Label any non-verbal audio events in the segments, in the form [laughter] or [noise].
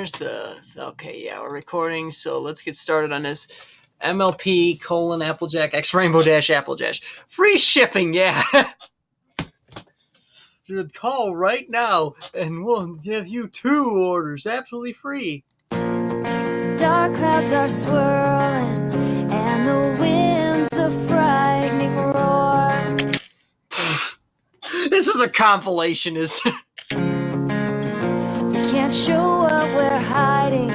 where's the okay? Yeah, we're recording, so let's get started on this. MLP colon Applejack X Rainbow Dash Applejack free shipping. Yeah. [laughs] Should call right now, and we'll give you two orders absolutely free. Dark clouds are swirling, and the winds a frightening roar. [laughs] This is a compilation, is [laughs] can't show hiding.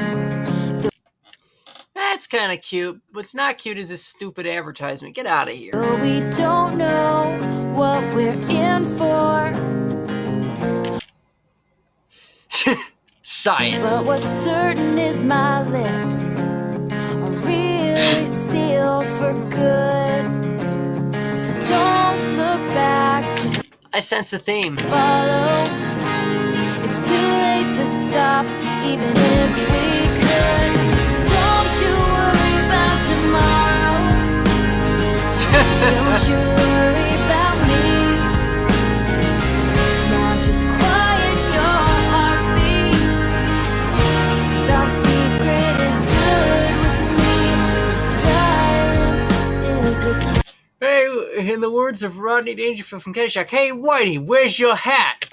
that's kind of cute. What's not cute is this stupid advertisement. Get out of here. But we don't know what we're in for. [laughs] Science. But what's certain is my lips are really sealed for good. So don't look back, just I sense a theme. follow. In the words of Rodney Dangerfield from Caddyshack, hey Whitey, where's your hat?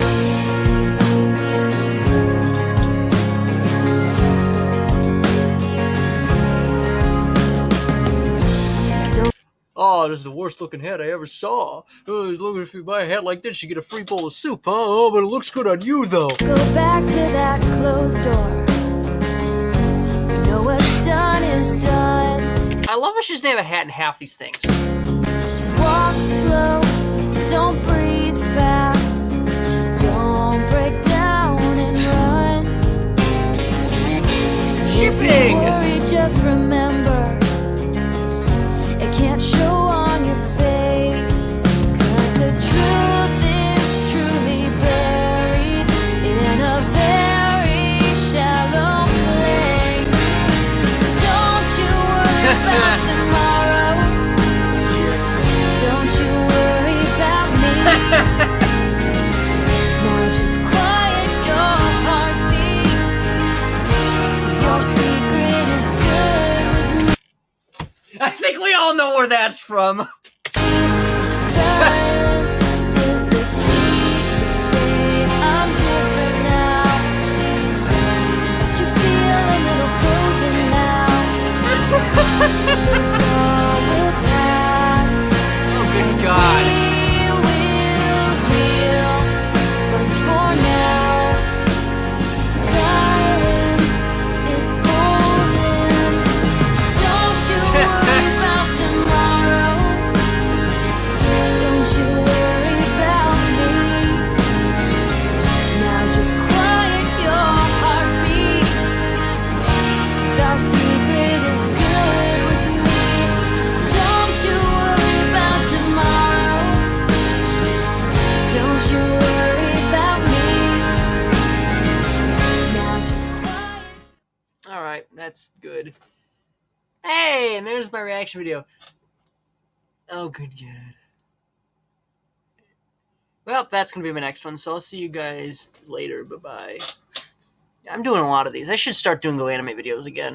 Oh, this is the worst looking hat I ever saw. Oh, look, if you buy a hat like this, you get a free bowl of soup, huh? Oh, but it looks good on you, though. Go back to that closed door. We know what's done is done. I love how she doesn't have a hat in half these things. Just walk slow, don't breathe fast. Don't break down and run. If you Shipping! Where that's from. That's good. Hey, and there's my reaction video. Oh, good, good. Well, that's gonna be my next one. So I'll see you guys later. Bye bye. I'm doing a lot of these. I should start doing Go Anime videos again.